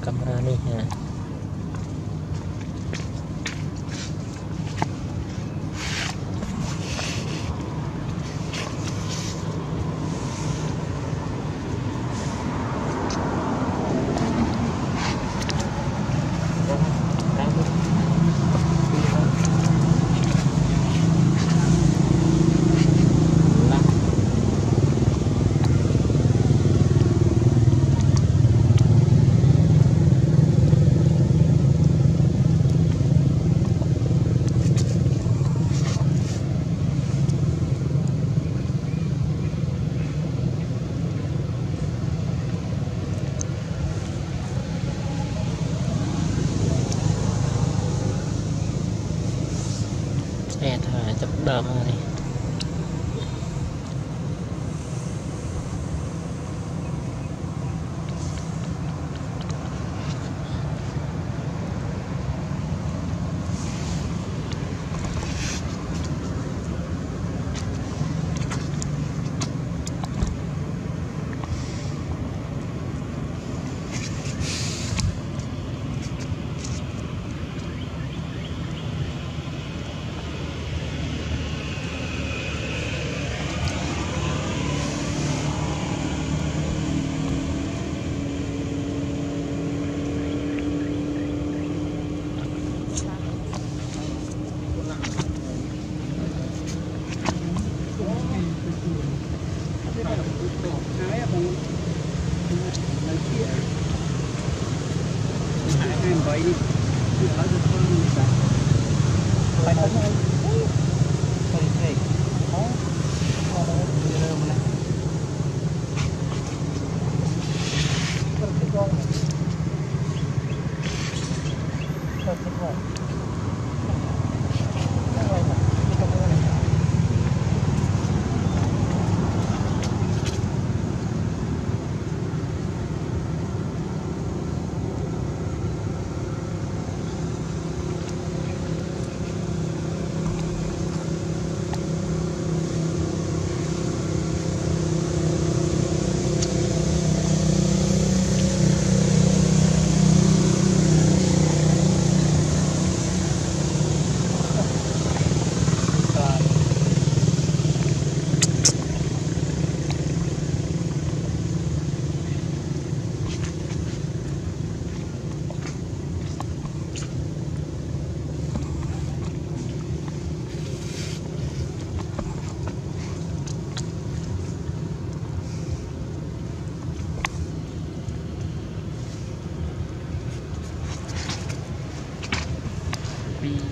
camera đi ha bye 倍に。be